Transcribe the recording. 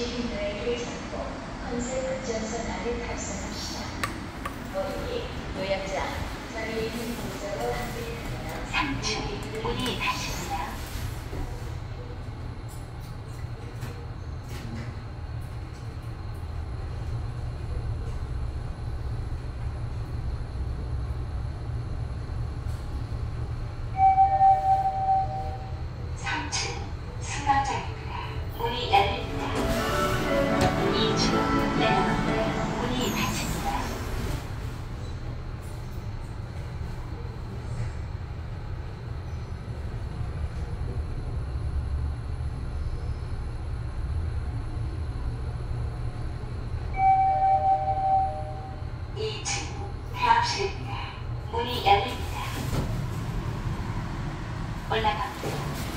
힘내기를 잡고 컨셉 급전선 안에 탑승합시다. 어린이, 노약자, 자리에 있는 공자 시입니다 문이 열립니다. 올라갑니다.